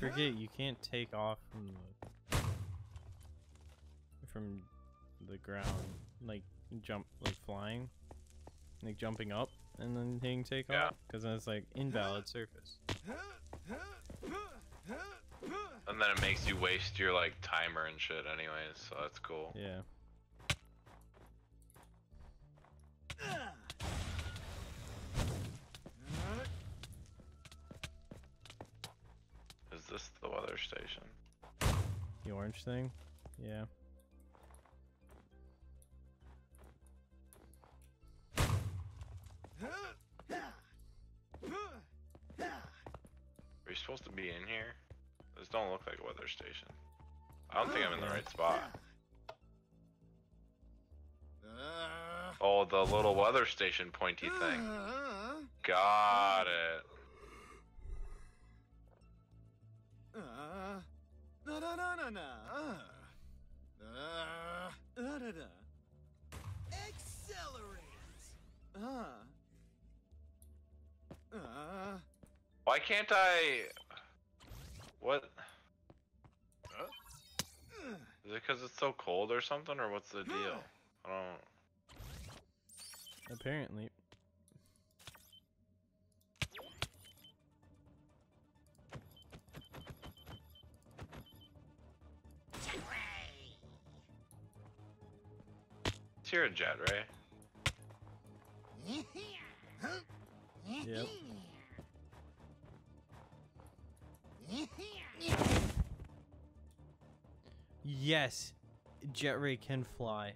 forget you can't take off from the from the ground, like jump, like flying, like jumping up and then hitting take Yeah. off, because then it's like invalid surface. And then it makes you waste your like timer and shit anyways, so that's cool. Yeah. Station? The orange thing. Yeah. Are you supposed to be in here? This don't look like a weather station. I don't think I'm in the right spot. Oh, the little weather station pointy thing. Got it. Accelerate. Uh. Uh. Why can't I? What? Is it because it's so cold or something, or what's the deal? I don't. Apparently. It's here a jet ray. Yep. Yes, Jet Ray can fly.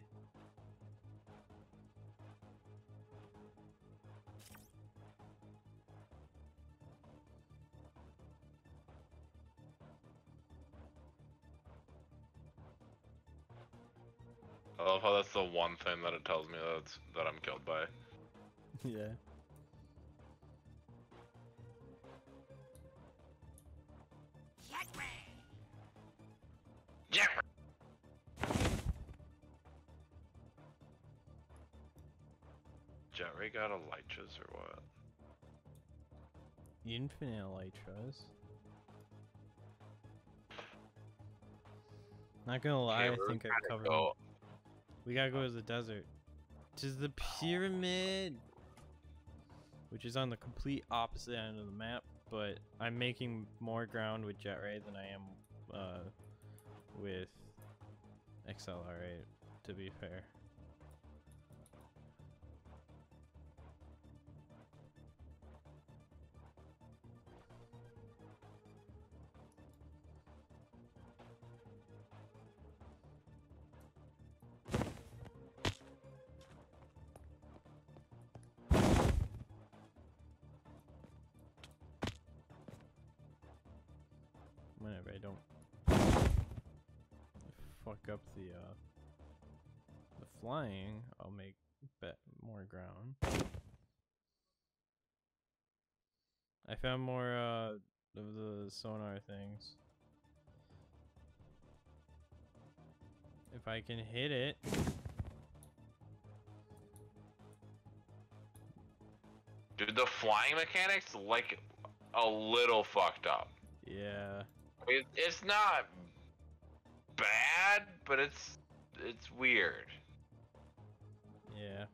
The one thing that it tells me that that I'm killed by. yeah. Jet Jet ray got elytras or what? Infinite elytras. Not gonna lie, Okay, I think I've covered. go. We gotta go to the desert. To the pyramid! Which is on the complete opposite end of the map, but I'm making more ground with Jet Ray than I am uh, with XLR8, to be fair. Fuck up the uh the flying, I'll make bet more ground. I found more uh of the sonar things. If I can hit it, Dude, the flying mechanics like a little fucked up. yeah. It, it's not bad, but it's it's weird. Yeah.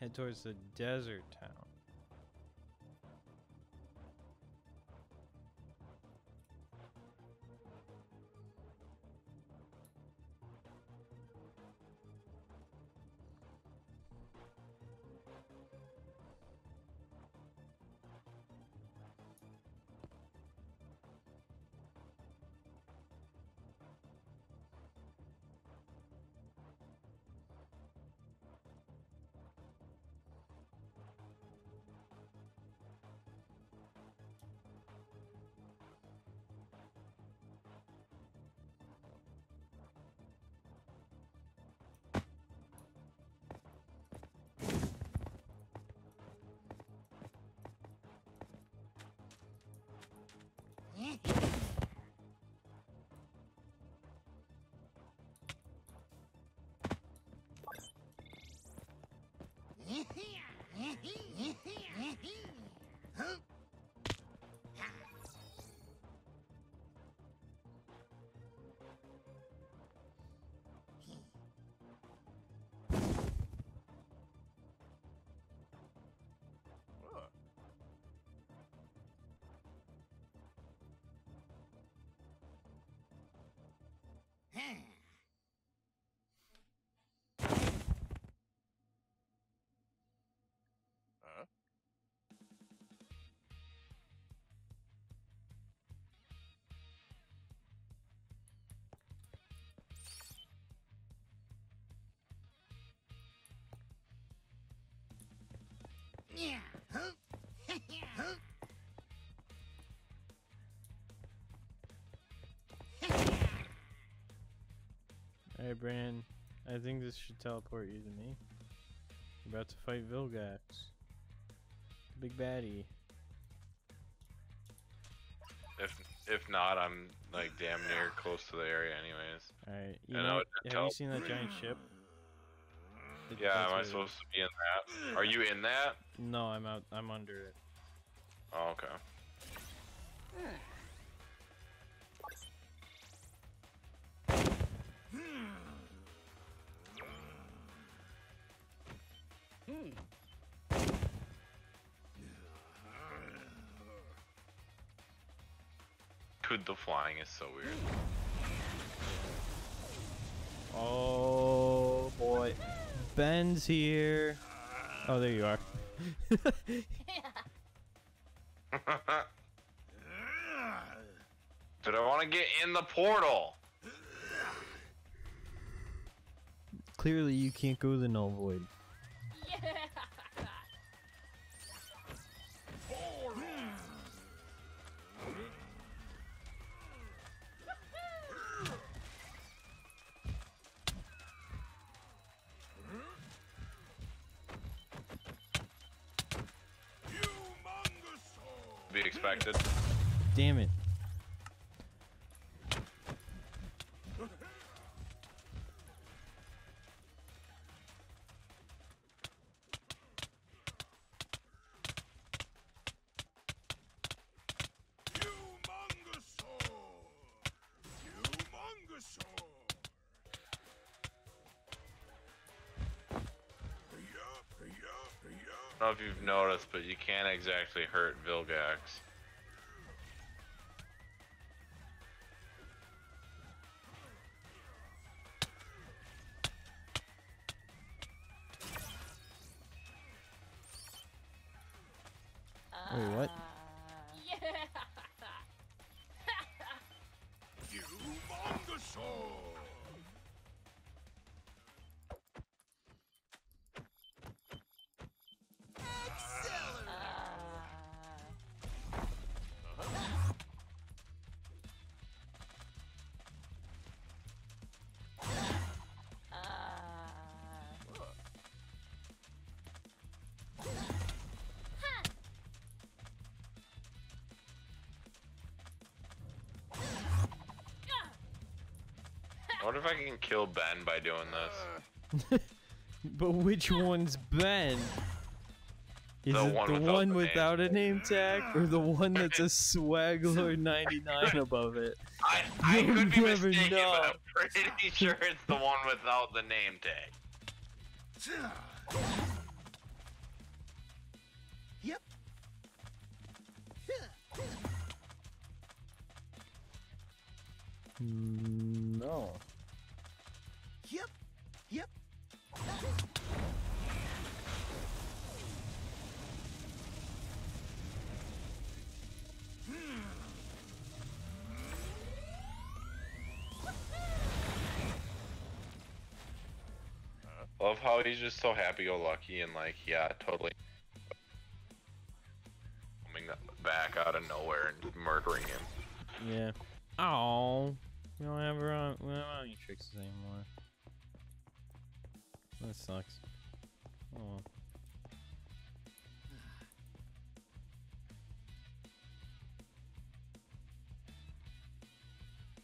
Head towards the desert town. Huh? Alright, Bran. I think this should teleport you to me. About to fight Vilgax. The big baddie. If if not, I'm like damn near close to the area, anyways. Alright, you know, know what- it have you seen that giant ship? It- Yeah, am I supposed to be in that? Are you in that? No, I'm out. I'm under it. Oh, okay. Dude, the flying is so weird. Oh boy, Ben's here. Oh, there you are. Dude, I want to get in the portal. Clearly, you can't go to the null void. Yeah. Be expected. Damn it. I don't know if you've noticed, but you can't exactly hurt Vilgax. Wait, what? Uh, yeah. I wonder if I can kill Ben by doing this. But which one's Ben? Is The it one the without one the name without a name tag, or the one that's a Swaglord 99 above it? I, I You'll could be never mistaken, know. but I'm pretty sure it's the one without the name tag. Yep. Mm, No. Yep. Yep. Love how he's just so happy-go-lucky and like, yeah, totally coming back out of nowhere and murdering him. Yeah. Oh, we don't have our own, we don't have any tricks anymore. That sucks. Oh.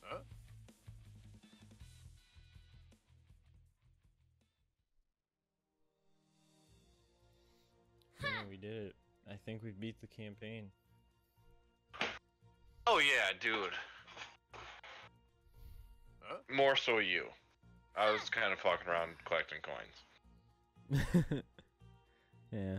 well. we did it. I think we beat the campaign. Oh yeah, dude. Huh? More so you. I was kind of fucking around collecting coins. yeah.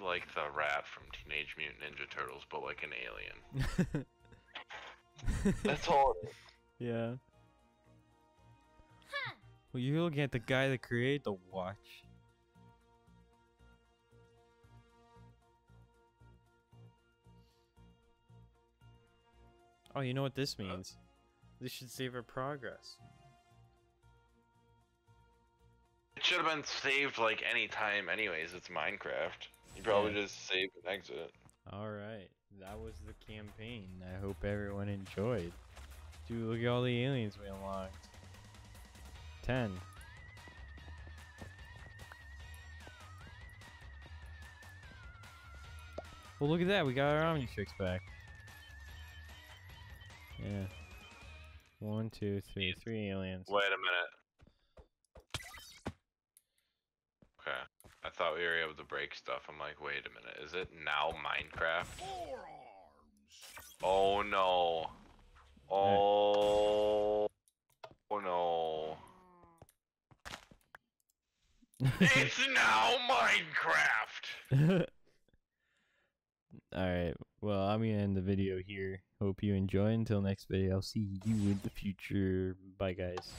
Like the rat from Teenage Mutant Ninja Turtles, but like an alien. That's all. it is. yeah. Well, you're looking at the guy that created the watch. Oh, you know what this uh. means? This should save our progress. It should have been saved like any time, anyways. It's Minecraft. You probably Yeah. just save and exit. Alright, that was the campaign. I hope everyone enjoyed. Dude, look at all the aliens we unlocked. 10. Well, look at that. We got our Omnitrix back. Yeah. One, two, three. Three aliens. Wait a minute. Okay. I thought we were able to break stuff. I'm like, wait a minute. Is it now Minecraft? Four Arms. Oh no. Oh. Oh no. it's now Minecraft! Alright, well, I'm gonna end the video here. Hope you enjoy. Until next video, I'll see you in the future. Bye, guys.